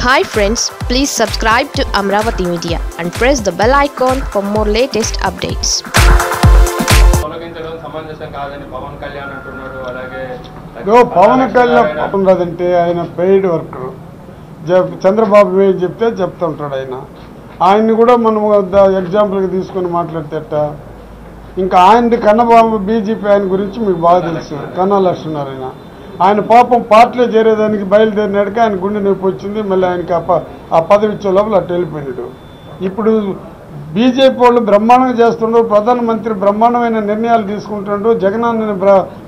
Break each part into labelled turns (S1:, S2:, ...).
S1: Hi friends please subscribe to Amaravati media and press the bell icon for more latest updates
S2: Pawan Kalyan
S3: ఉన్నదంటే ఆయన paid worker. Chandrababu ఏం చెప్తే చెప్తుంటాడు ఆయన. ఆయన్ని కూడా మనం ద- ఎగ్జాంపుల్గా తీసుకొని మాట్లాడితేట ఇంకా ఆయన కన్నబాబు బీజేపీ ఆయన గురించి మీకు బాగా తెలుసు. కన్నా లక్ష్మీనారాయణ. ఆయన పాపం పార్టీలో చేరేదానికి బయలుదేరినాడుక ఆయన గుండె నొప్పి వచ్చింది మళ్ళీ ఆయనకి ఆ ప- ఆ పదవి ఇచ్చే లోపల అటు వెళ్ళిపోయినాడు. ఇప్పుడు బీజేపీ వాళ్ళు బ్రహ్మాండంగా చేస్తుండ్రు ప్రధానమంత్రి బ్రహ్మాండమైన నిర్ణయాలు తీసుకుంటుండ్రు జగనాన్ని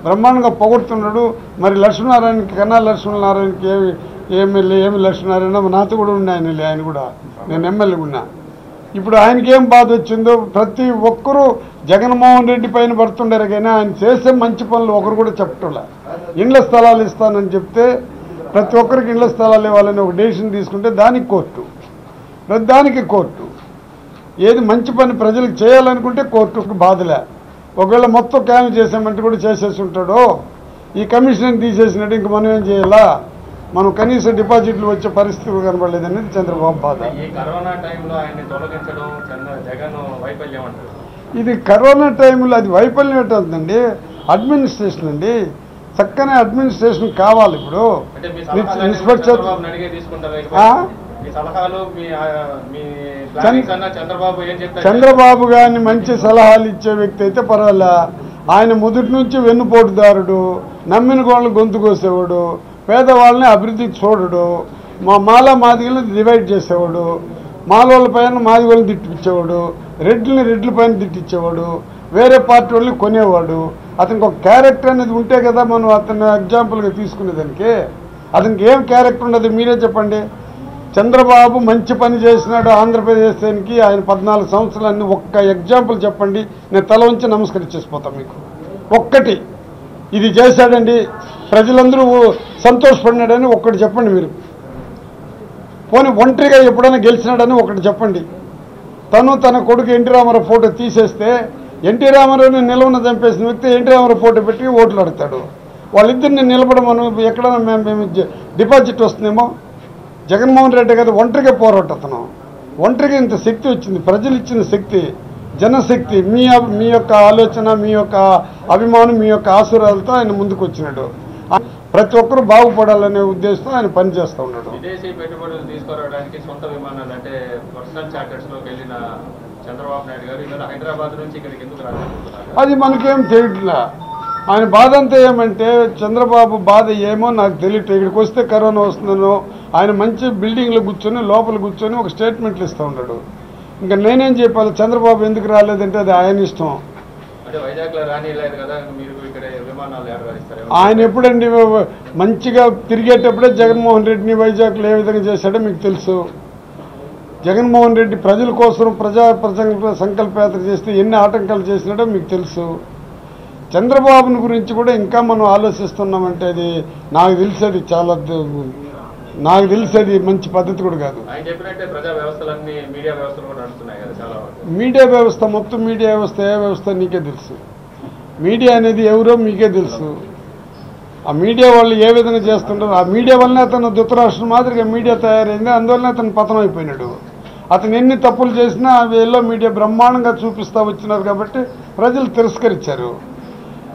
S3: బ్రహ్మాండంగా పొగుడుతున్నాడు. మరి లక్ష్మీనారాయణకి కన్నా లక్ష్మీనారాయణకి ఏమి ఎమ్మెల్యే ఏమి లక్ష్మీనారాయణ? నాతో కూడా ఉండే ఆయన ఆయన కూడా. నేను ఎమ్మెల్యే ఉన్నా. ఇప్పుడు ఆయనకి ఏం బాధ వచ్చిందో ప్రతి ఒక్కరూ జగన్మోహన్ రెడ్డి పైన పడుతుండారు కానీ ఆయన చేసే మంచి పనులు ఒకరు కూడా చెప్పటంలా ఇండ్ల స్థలాలు ఇస్తానని చెప్తే ప్రతి ఒక్కరికి ఇండ్ల స్థలాలు ఇవ్వాలని ఒక డెసిషన్ తీసుకుంటే దానికి కోర్టు. ప్రతి దానికి కోర్టు. ఏది మంచి పని ప్రజలకు చేయాలనుకుంటే కోర్టుకు బాధలే. ఒకవేళ మొత్తం క్యాన్ చేసామంటే కూడా చేసేసి ఉంటాడో ఈ కమిషన్ తీసేసినట్టు ఇంక మనం ఏం చేయాలా? మనం కనీసం డిపాజిట్లు వచ్చే పరిస్థితి కనబడలేదు అనేది చంద్రబాబు బాధ. ఇది కరోనా టైంలో అది వైఫల్యం ఏంటండి అడ్మినిస్ట్రేషన్ అండి. చక్కనే అడ్మినిస్ట్రేషన్ కావాలి ఇప్పుడు.
S2: కన్నా చంద్రబాబు
S3: గారిని మంచి సలహాలు ఇచ్చే వ్యక్తి అయితే పర్వాలే? ఆయన మొదటి నుంచి వెన్నుపోటుదారుడు నమ్మిన వాళ్ళని గొంతు కోసేవాడు పేదవాళ్ళని అభివృద్ధి చూడడు మా మాల మాదిగలను డివైడ్ చేసేవాడు మాలోళ్ళ పైన మాదిగోళ్ళని తిట్టించేవాడు రెడ్లని రెడ్ల పైన తిట్టించేవాడు వేరే పార్టీ వాళ్ళని కొనేవాడు. అతనికి ఒక క్యారెక్టర్ అనేది ఉంటే కదా మనం అతను ఎగ్జాంపుల్గా తీసుకునేదానికి అతనికి ఏం క్యారెక్టర్ ఉండదు మీరే చెప్పండి. చంద్రబాబు మంచి పని చేసినాడు ఆంధ్రప్రదేశ్ దానికి ఆయన పద్నాలుగు సంవత్సరాలన్నీ ఒక్క ఎగ్జాంపుల్ చెప్పండి నేను తల ఉంచి నమస్కరించేసిపోతాను మీకు. ఒక్కటి ఇది చేశాడండి. ప్రజలందరూ సంతోషపడినాడని ఒక్కటి చెప్పండి మీరు. పోనీ ఒంటరిగా ఎప్పుడైనా గెలిచినాడని ఒకటి చెప్పండి. తను తన కొడుకు ఎన్టీ రామారావు ఫోటో తీసేస్తే ఎన్టీ రామారావుని నిలవన చంపేసిన వ్యక్తి ఎన్టీ రామారావు ఫోటో పెట్టి ఓట్లు అడతాడు వాళ్ళిద్దరిని నిలబడమను ఎక్కడైనా మేము మేము డిపాజిట్ వస్తుందేమో? జగన్మోహన్ రెడ్డి గారు ఒంటరిగా పోరాటతను. ఒంటరిగా ఇంత శక్తి వచ్చింది. ప్రజలు ఇచ్చిన శక్తి జనశక్తి మీ మీ యొక్క ఆలోచన మీ యొక్క అభిమానం మీ యొక్క ఆసురాలతో ఆయన ముందుకు వచ్చినాడు ప్రతి ఒక్కరూ బాగుపడాలనే ఉద్దేశంతో ఆయన పనిచేస్తూ ఉన్నాడు.
S2: విదేశీ పెట్టుబడులు తీసుకురావడానికి సొంత విమానాలు అంటే పర్సనల్ చార్టర్స్లోకి వెళ్ళిన చంద్రబాబు నాయుడు గారు హైదరాబాద్ నుంచి ఇక్కడికి ఎందుకు
S3: అది మనకేం తెలియట్లా. ఆయన బాధ అంతా ఏమంటే చంద్రబాబు బాధ ఏమో నాకు తెలియట్లేదు. ఇక్కడికి వస్తే కరోనా వస్తుందనో ఆయన మంచి బిల్డింగ్లో కూర్చొని లోపల కూర్చొని ఒక స్టేట్మెంట్లు ఇస్తూ ఉన్నాడు. ఇంకా నేనేం చెప్పాలి? చంద్రబాబు ఎందుకు రాలేదంటే అది ఆయన ఇష్టం. ఆయన ఎప్పుడండి మంచిగా తిరిగేటప్పుడే జగన్మోహన్ రెడ్డిని వైజాగ్లో ఏ విధంగా చేశాడో మీకు తెలుసు. జగన్మోహన్ రెడ్డి ప్రజల కోసం ప్రజా ప్రజల సంకల్పయాత్ర చేస్తే ఎన్ని ఆటంకాలు చేసినాడో మీకు తెలుసు. చంద్రబాబుని గురించి కూడా ఇంకా మనం ఆలోచిస్తున్నామంటే అది నాకు తెలిసేది చాలా నాకు తెలిసేది మంచి పద్ధతి కూడా కాదు.
S2: మీడియా
S3: వ్యవస్థ మొత్తం మీడియా వ్యవస్థ ఏ వ్యవస్థ నీకే తెలుసు. మీడియా అనేది ఎవరో మీకే తెలుసు. ఆ మీడియా వాళ్ళు ఏ విధంగా చేస్తుంటారో ఆ మీడియా వల్లనే అతను ధృతరాష్ట్రం మాదిరిగా మీడియా తయారైంది అందువల్లనే అతను పతనం అయిపోయినాడు అతను ఎన్ని తప్పులు చేసినా అవి ఎల్లో మీడియా బ్రహ్మాండంగా చూపిస్తూ వచ్చినారు కాబట్టి ప్రజలు తిరస్కరించారు.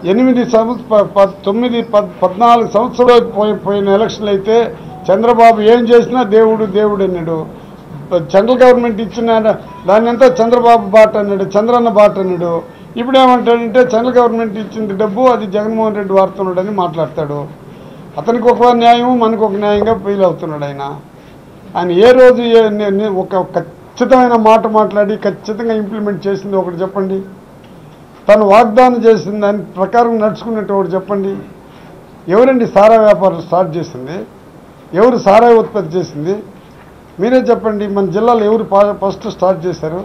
S3: ఎనిమిది సంవత్స ప- ప- తొమ్మిది పద్ పద్నాలుగు సంవత్సరాలు పోయి పోయిన ఎలక్షన్లు అయితే చంద్రబాబు ఏం చేసినా దేవుడు దేవుడు అన్నాడు. సెంట్రల్ గవర్నమెంట్ ఇచ్చిన దాన్ని అంతా చంద్రబాబు బాట అన్నాడు చంద్రన్న బాట అన్నాడు. ఇప్పుడు ఏమంటాడంటే సెంట్రల్ గవర్నమెంట్ ఇచ్చింది డబ్బు అది జగన్మోహన్ రెడ్డి వాడుతున్నాడని మాట్లాడతాడు. అతనికి ఒక న్యాయం మనకు ఒక న్యాయంగా ఫీల్ అవుతున్నాడు ఆయన. ఆయన ఏ రోజు ఒక ఖచ్చితమైన మాట మాట్లాడి ఖచ్చితంగా ఇంప్లిమెంట్ చేసింది ఒకటి చెప్పండి. తను వాగ్దానం చేసిన దాని ప్రకారం నడుచుకున్నట్టు ఒకటి చెప్పండి. ఎవరండి సారా వ్యాపారం స్టార్ట్ చేసింది? ఎవరు సారాయి ఉత్పత్తి చేసింది? మీరే చెప్పండి మన జిల్లాలో ఎవరు ఫస్ట్ స్టార్ట్ చేశారు?